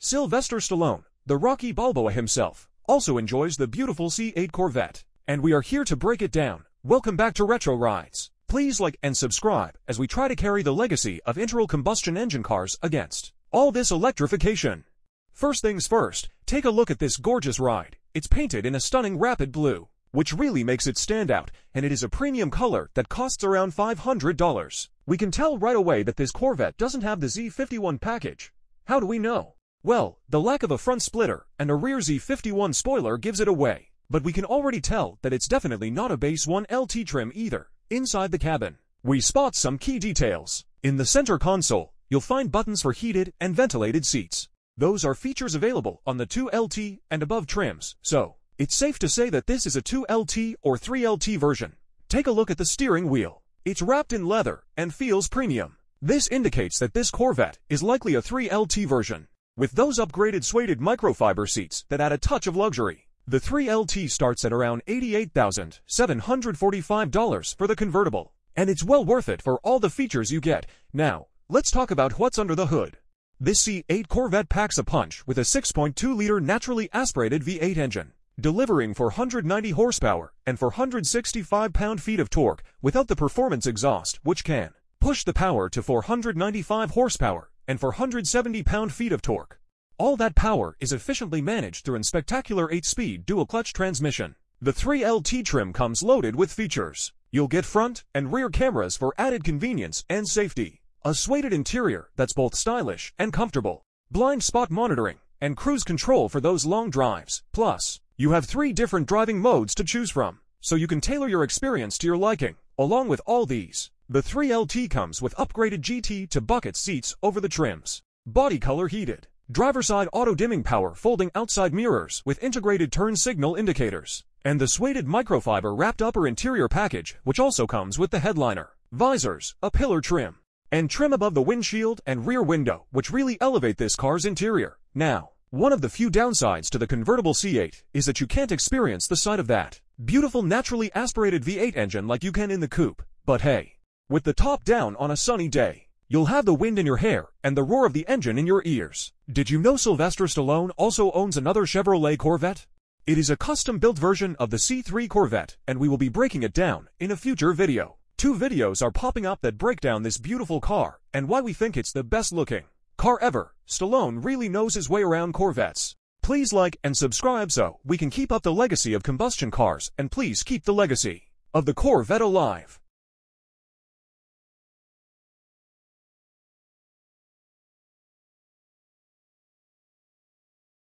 Sylvester Stallone, the Rocky Balboa himself, also enjoys the beautiful C8 Corvette. And we are here to break it down. Welcome back to Retro Rides. Please like and subscribe as we try to carry the legacy of internal combustion engine cars against all this electrification. First things first, take a look at this gorgeous ride. It's painted in a stunning rapid blue, which really makes it stand out, and it is a premium color that costs around $500. We can tell right away that this Corvette doesn't have the Z51 package. How do we know? Well, the lack of a front splitter and a rear Z51 spoiler gives it away. But we can already tell that it's definitely not a base 1 LT trim either. Inside the cabin, we spot some key details. In the center console, you'll find buttons for heated and ventilated seats. Those are features available on the 2LT and above trims, so it's safe to say that this is a 2LT or 3LT version. Take a look at the steering wheel. It's wrapped in leather and feels premium. This indicates that this Corvette is likely a 3LT version, with those upgraded suede microfiber seats that add a touch of luxury. The 3LT starts at around $88,745 for the convertible, and it's well worth it for all the features you get. Now, let's talk about what's under the hood. This C8 Corvette packs a punch with a 6.2-liter naturally aspirated V8 engine, delivering 490 horsepower and 465 pound-feet of torque without the performance exhaust, which can push the power to 495 horsepower and 470 pound-feet of torque. All that power is efficiently managed through a spectacular 8-speed dual-clutch transmission. The 3LT trim comes loaded with features. You'll get front and rear cameras for added convenience and safety. A suede interior that's both stylish and comfortable. Blind spot monitoring and cruise control for those long drives. Plus, you have three different driving modes to choose from, so you can tailor your experience to your liking. Along with all these, the 3LT comes with upgraded GT2 bucket seats over the trims. Body color heated driver side auto-dimming power folding outside mirrors with integrated turn signal indicators, and the suede microfiber wrapped upper interior package which also comes with the headliner, visors, A-pillar trim, and trim above the windshield and rear window which really elevate this car's interior. Now, one of the few downsides to the convertible C8 is that you can't experience the sight of that beautiful naturally aspirated V8 engine like you can in the coupe. But hey, with the top down on a sunny day, You'll have the wind in your hair and the roar of the engine in your ears. Did you know Sylvester Stallone also owns another Chevrolet Corvette? It is a custom-built version of the C3 Corvette, and we will be breaking it down in a future video. Two videos are popping up that break down this beautiful car and why we think it's the best looking car ever. Stallone really knows his way around Corvettes. Please like and subscribe so we can keep up the legacy of combustion cars and please keep the legacy of the Corvette alive.